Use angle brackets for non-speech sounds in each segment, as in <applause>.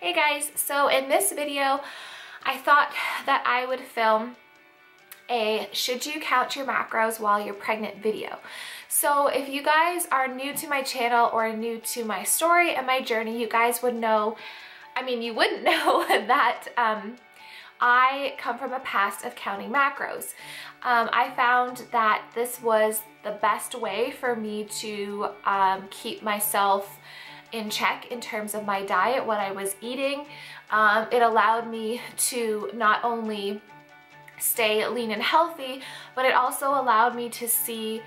Hey guys, so in this video, I thought that I would film a should you count your macros while you're pregnant video. So if you guys are new to my channel or new to my story and my journey, you guys would know, I mean, you wouldn't <laughs> know that um, I come from a past of counting macros. Um, I found that this was the best way for me to um, keep myself in check in terms of my diet, what I was eating. Um, it allowed me to not only stay lean and healthy, but it also allowed me to see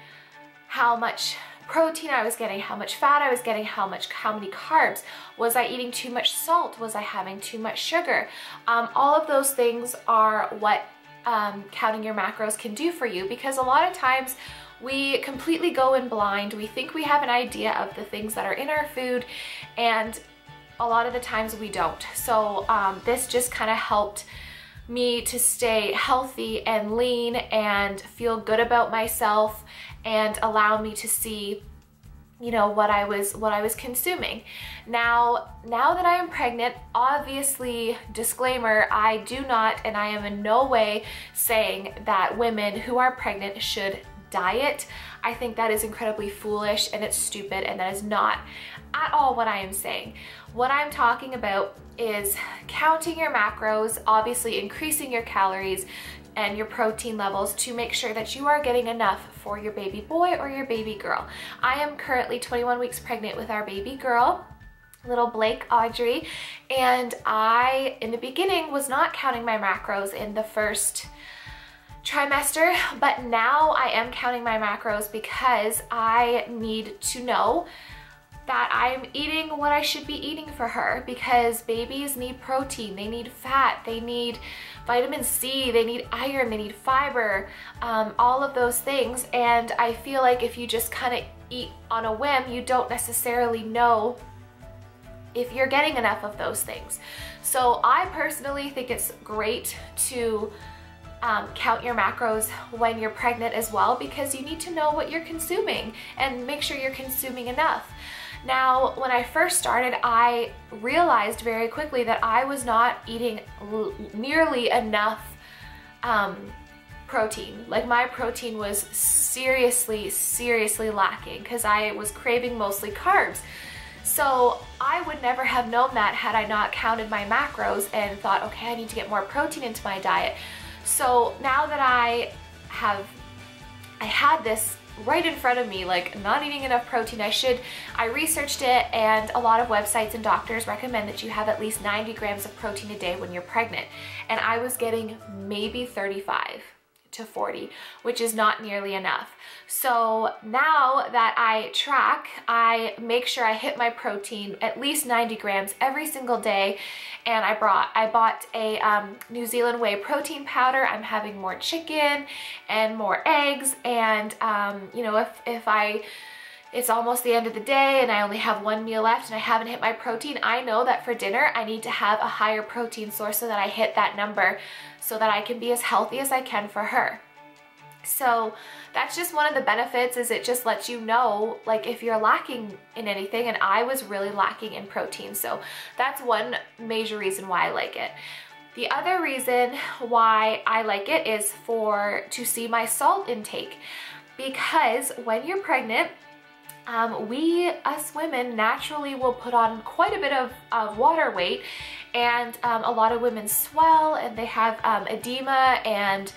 how much protein I was getting, how much fat I was getting, how much, how many carbs. Was I eating too much salt? Was I having too much sugar? Um, all of those things are what um, counting your macros can do for you because a lot of times we completely go in blind. We think we have an idea of the things that are in our food and a lot of the times we don't. So um, this just kind of helped me to stay healthy and lean and feel good about myself and allow me to see you know what I was what I was consuming. Now now that I am pregnant, obviously disclaimer, I do not and I am in no way saying that women who are pregnant should diet. I think that is incredibly foolish and it's stupid and that is not at all what I am saying. What I'm talking about is counting your macros, obviously increasing your calories and your protein levels to make sure that you are getting enough for your baby boy or your baby girl. I am currently 21 weeks pregnant with our baby girl little Blake Audrey and I in the beginning was not counting my macros in the first trimester but now I am counting my macros because I need to know that I'm eating what I should be eating for her because babies need protein, they need fat, they need vitamin C, they need iron, they need fiber, um, all of those things. And I feel like if you just kind of eat on a whim, you don't necessarily know if you're getting enough of those things. So I personally think it's great to um, count your macros when you're pregnant as well because you need to know what you're consuming and make sure you're consuming enough. Now, when I first started, I realized very quickly that I was not eating nearly enough um, protein. Like my protein was seriously, seriously lacking because I was craving mostly carbs. So I would never have known that had I not counted my macros and thought, okay, I need to get more protein into my diet. So now that I have, I had this right in front of me, like not eating enough protein. I should, I researched it and a lot of websites and doctors recommend that you have at least 90 grams of protein a day when you're pregnant. And I was getting maybe 35 to 40, which is not nearly enough. So now that I track, I make sure I hit my protein at least 90 grams every single day. And I brought, I bought a um, New Zealand whey protein powder. I'm having more chicken and more eggs. And um, you know, if, if I, it's almost the end of the day and I only have one meal left and I haven't hit my protein, I know that for dinner I need to have a higher protein source so that I hit that number so that I can be as healthy as I can for her. So that's just one of the benefits is it just lets you know like if you're lacking in anything and I was really lacking in protein. So that's one major reason why I like it. The other reason why I like it is for to see my salt intake because when you're pregnant, um, we, us women, naturally will put on quite a bit of, of water weight and um, a lot of women swell and they have um, edema and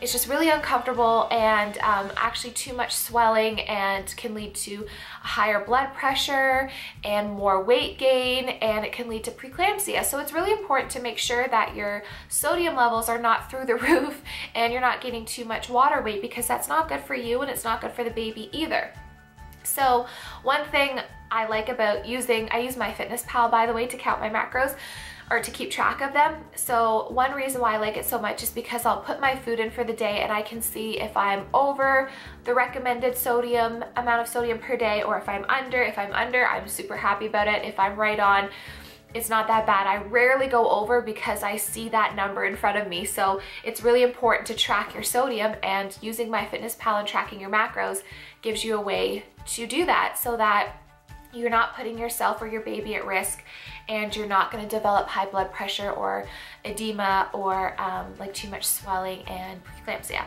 it's just really uncomfortable and um, actually too much swelling and can lead to higher blood pressure and more weight gain and it can lead to preeclampsia. So it's really important to make sure that your sodium levels are not through the <laughs> roof and you're not getting too much water weight because that's not good for you and it's not good for the baby either. So one thing I like about using, I use MyFitnessPal by the way to count my macros or to keep track of them. So one reason why I like it so much is because I'll put my food in for the day and I can see if I'm over the recommended sodium amount of sodium per day or if I'm under. If I'm under, I'm super happy about it. If I'm right on, it's not that bad. I rarely go over because I see that number in front of me. So it's really important to track your sodium and using MyFitnessPal and tracking your macros gives you a way to do that so that you're not putting yourself or your baby at risk and you're not going to develop high blood pressure or edema or um, like too much swelling and preeclampsia.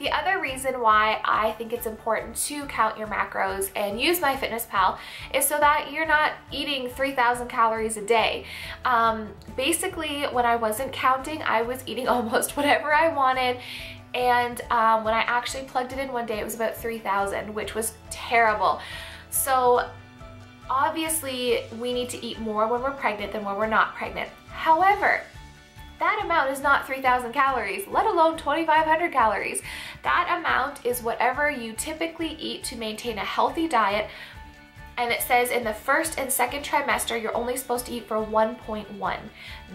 The other reason why I think it's important to count your macros and use MyFitnessPal is so that you're not eating 3,000 calories a day. Um, basically, when I wasn't counting, I was eating <laughs> almost whatever I wanted and um, when I actually plugged it in one day, it was about 3,000, which was terrible. So obviously we need to eat more when we're pregnant than when we're not pregnant. However, that amount is not 3,000 calories, let alone 2,500 calories. That amount is whatever you typically eat to maintain a healthy diet and it says in the first and second trimester, you're only supposed to eat for 1.1,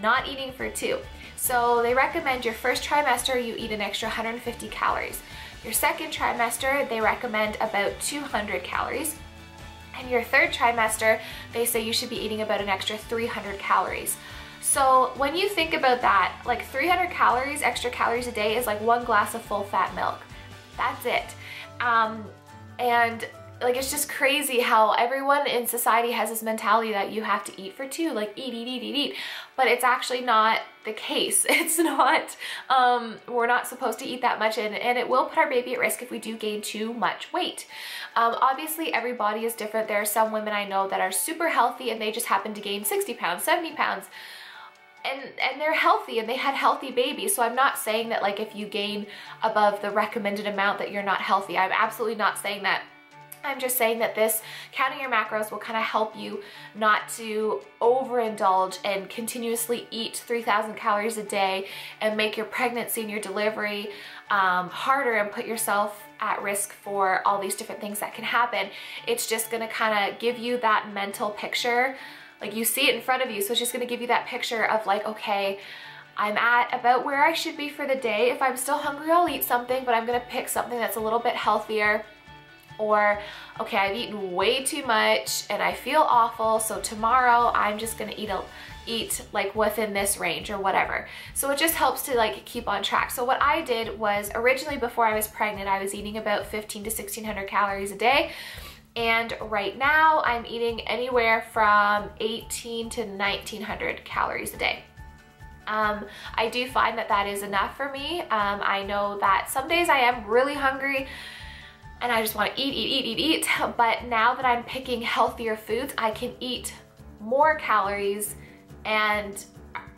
not eating for two. So they recommend your first trimester, you eat an extra 150 calories. Your second trimester, they recommend about 200 calories. And your third trimester, they say you should be eating about an extra 300 calories. So when you think about that, like 300 calories, extra calories a day is like one glass of full fat milk. That's it. Um, and like it's just crazy how everyone in society has this mentality that you have to eat for two, like eat, eat, eat, eat, eat. But it's actually not the case. <laughs> It's not, um, we're not supposed to eat that much and, it will put our baby at risk if we do gain too much weight. Um, obviously every body is different. There are some women I know that are super healthy and they just happen to gain 60 pounds, 70 pounds and and they're healthy and they had healthy babies. So i'm not saying that like if you gain above the recommended amount that you're not healthy. I'm absolutely not saying that. I'm just saying that this counting your macros will kind of help you not to overindulge and continuously eat 3,000 calories a day and make your pregnancy and your delivery um, harder and put yourself at risk for all these different things that can happen. It's just gonna kind of give you that mental picture like you see it in front of you so it's just gonna give you that picture of like okay I'm at about where I should be for the day. If I'm still hungry, I'll eat something, but I'm gonna pick something that's a little bit healthier or okay, I've eaten way too much and I feel awful, so tomorrow I'm just gonna eat a eat like within this range or whatever. So it just helps to like keep on track. So what I did was originally before I was pregnant, I was eating about 15 to 1600 calories a day. And right now I'm eating anywhere from 18 to 1900 calories a day. Um, I do find that that is enough for me. Um, I know that some days I am really hungry and I just want to eat, eat, eat, eat, eat. <laughs> But now that I'm picking healthier foods, I can eat more calories and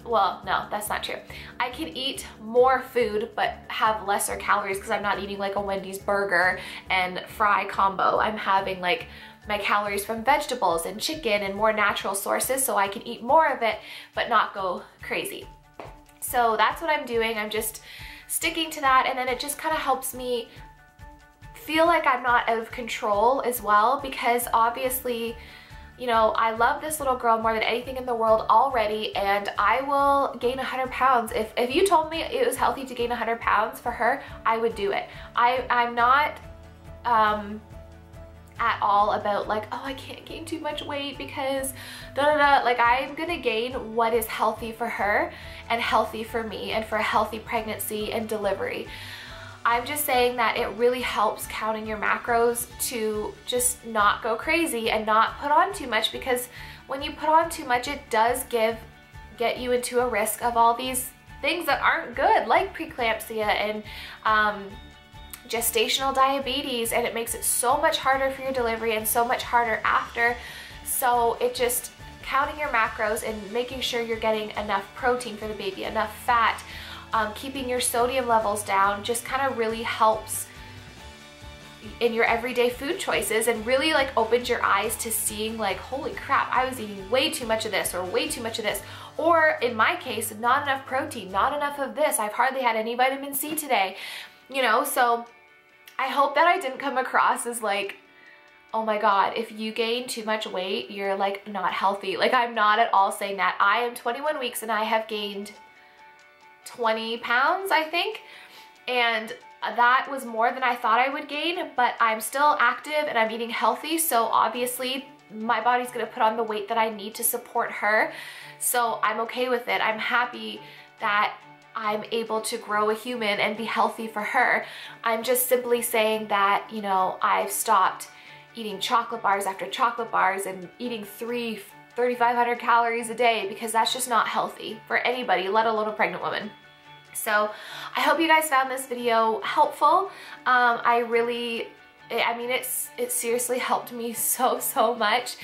well, no, that's not true. I can eat more food but have lesser calories because I'm not eating like a Wendy's burger and fry combo. I'm having like my calories from vegetables and chicken and more natural sources so I can eat more of it but not go crazy. So that's what I'm doing. I'm just sticking to that and then it just kind of helps me feel like I'm not out of control as well because obviously, you know, I love this little girl more than anything in the world already and I will gain 100 pounds. If, if you told me it was healthy to gain 100 pounds for her, I would do it. I, I'm not um, at all about like, oh, I can't gain too much weight because da da da. Like I'm gonna gain what is healthy for her and healthy for me and for a healthy pregnancy and delivery. I'm just saying that it really helps counting your macros to just not go crazy and not put on too much because when you put on too much, it does give, get you into a risk of all these things that aren't good, like preeclampsia and um, gestational diabetes, and it makes it so much harder for your delivery and so much harder after. So it just, counting your macros and making sure you're getting enough protein for the baby, enough fat, um, keeping your sodium levels down just kind of really helps in your everyday food choices and really like opens your eyes to seeing like holy crap I was eating way too much of this or way too much of this. Or in my case not enough protein not enough of this. I've hardly had any vitamin C today you know? So I hope that I didn't come across as like oh my god if you gain too much weight you're like not healthy. Like I'm not at all saying that. I am 21 weeks and I have gained 20 pounds, I think. And that was more than I thought I would gain, but I'm still active and I'm eating healthy. So obviously my body's gonna put on the weight that I need to support her. So I'm okay with it. I'm happy that I'm able to grow a human and be healthy for her. I'm just simply saying that, you know, I've stopped eating chocolate bars after chocolate bars and eating three 3,500 calories a day because that's just not healthy for anybody, let alone a pregnant woman. So I hope you guys found this video helpful. Um, I really, I mean, it's it seriously helped me <laughs> so, so much.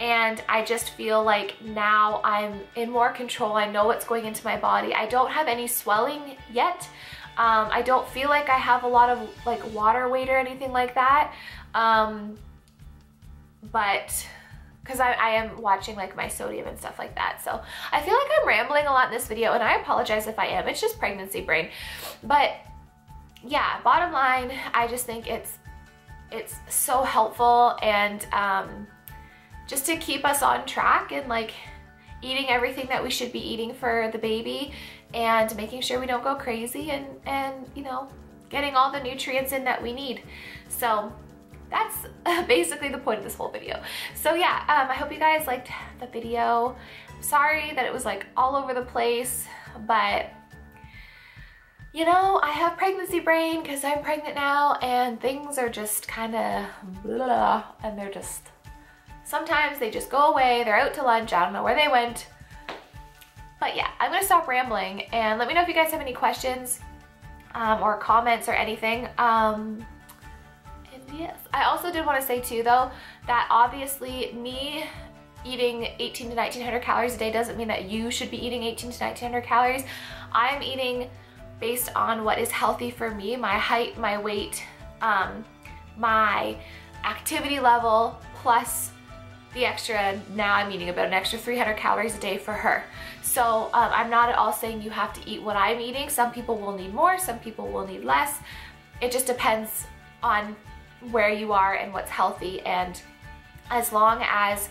And I just feel like now I'm in more control. I know what's going into my body. I don't have any swelling yet. Um, I don't feel like I have a lot of like water weight or anything like that. Um, but because I, I, am watching like my sodium and stuff like that. So I feel like I'm rambling a lot in this video and I apologize if I am. It's just pregnancy brain. But yeah, bottom line, I just think it's it's so helpful and um, just to keep us on track and like eating everything that we should be eating for the baby and making sure we don't go crazy and, and you know, getting all the nutrients in that we need. So that's <laughs> basically the point of this whole video. So yeah, um, I hope you guys liked the video. sorry that it was like all over the place, but you know, I have pregnancy brain because I'm pregnant now and things are just kind of blah and they're just, sometimes they just go away, they're out to lunch, I don't know where they went. But yeah, I'm gonna stop rambling and let me know if you guys have any questions um, or comments or anything. Um, Yes. I also did want to say too though, that obviously me eating 18 to 1900 calories a day doesn't mean that you should be eating 18 to 1900 calories. I'm eating based on what is healthy for me, my height, my weight, um, my activity level, plus the extra, now I'm eating about an extra 300 calories a day for her. So um, I'm not at all saying you have to eat what I'm eating. Some people will need more, some people will need less. It just depends on where you are and what's healthy. And as long as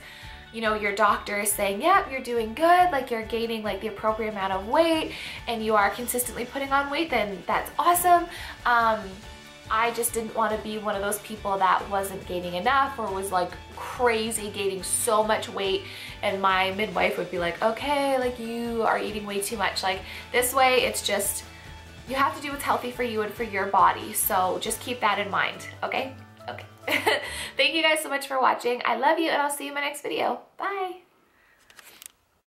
you know your doctor is saying yep you're doing good like you're gaining like the appropriate amount of weight and you are consistently putting on weight then that's awesome. Um, I just didn't want to be one of those people that wasn't gaining enough or was like crazy gaining so much weight. And my midwife would be like okay like you are eating way too much. Like this way it's just you have to do what's healthy for you and for your body. So just keep that in mind, okay? Okay. <laughs> Thank you guys so much for watching. I love you and I'll see you in my next video. Bye.